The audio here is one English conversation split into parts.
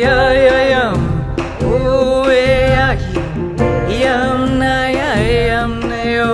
yam, oh, yam, yam, na, yam, na, yo.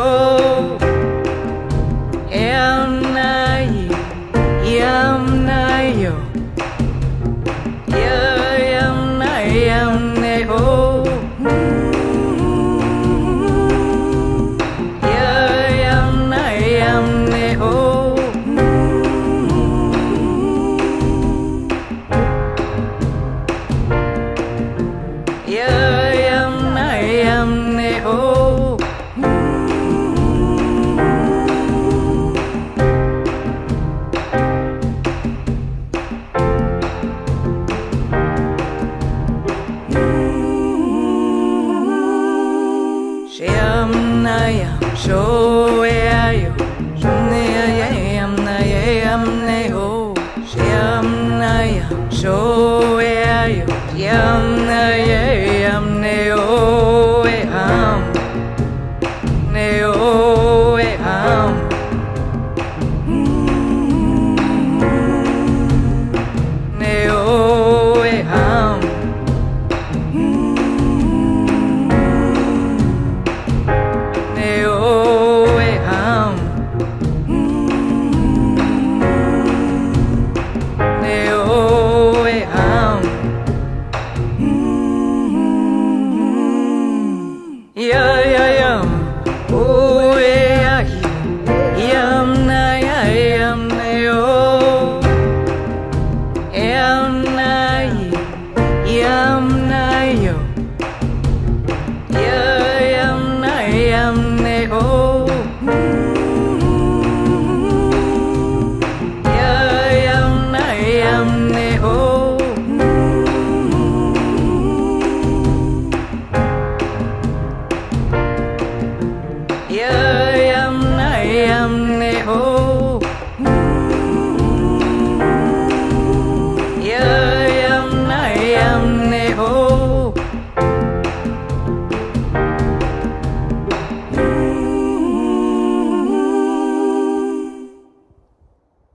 Show yum, yum, yum, yum, yum, yum, yum, yum, yum, yum, yum, yum, yum, yum, yum, yum, yum, Ya ya yam, oh ya yam na yam na yo, yam na yam na yo, yam na yam na oh.